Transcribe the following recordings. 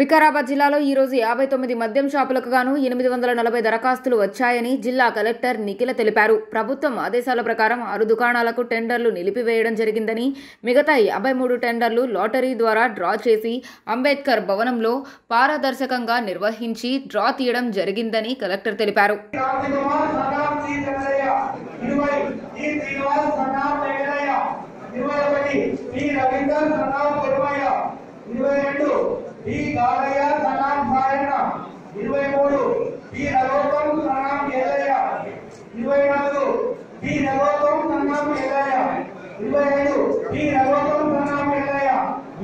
వికారాబాద్ జిల్లాలో ఈ రోజు యాభై తొమ్మిది మద్యం షాపులకు గాను ఎనిమిది వందల నలభై దరఖాస్తులు వచ్చాయని జిల్లా కలెక్టర్ నిఖిల తెలిపారు. ప్రభుత్వం ఆదేశాల ప్రకారం ఆరు దుకాణాలకు టెండర్లు నిలిపివేయడం జరిగిందని మిగతా యాభై మూడు టెండర్లు లాటరీ ద్వారా డ్రా చేసి అంబేద్కర్ భవనంలో పారదర్శకంగా నిర్వహించి డ్రా తీయడం జరిగిందని కలెక్టర్ తెలిపారు. ఇరవై ఒకటి రవీందర్ ఇరవై రెండు ఈ గాడయ్య సనాం సాయన ఇరవై మూడు ఈ నరోత్తం సనాం ఏలయ్య ఇరవై నాలుగు ఈ నరోత్తం సన్నాం ఏలయ్య ఇరవై ఐదు ఈ నరోత్తం సన్నాం ఏలయ్య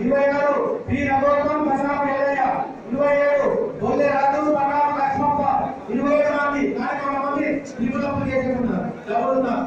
ఇరవై ఆరు ఈ నరోత్తం సన్నాం ఏలయ్య ఇరవై ఏడు బోలే రాజు సన్నాం లక్ష్మప్ప. ఇరవై ఏడు మంది కార్యక్రమం మంది నిపుణులు చేసి ఉన్నారు? ఎవరున్నారు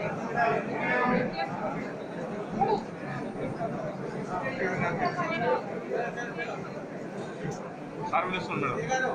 ఎవరైనా పేరు చెప్పండి అప్లికేషన్ ప్రతినిధి వాళ్ళు ముందుకు రండి నలభై ఒక్క మంది ఉన్నారు సార్ పిలుస్తున్నాడు madam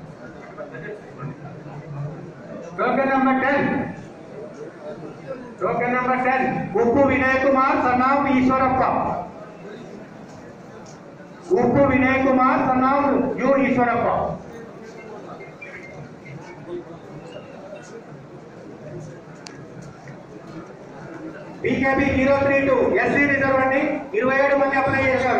token number ten token number ten Uppu Vinay Kumar Sannam Eshwarappa Uppu Vinay Kumar Sannam U Eshwarappa BKB zero three two SC reserve అండి. ఇరవై ఏడు మంది అప్లై చేశారు.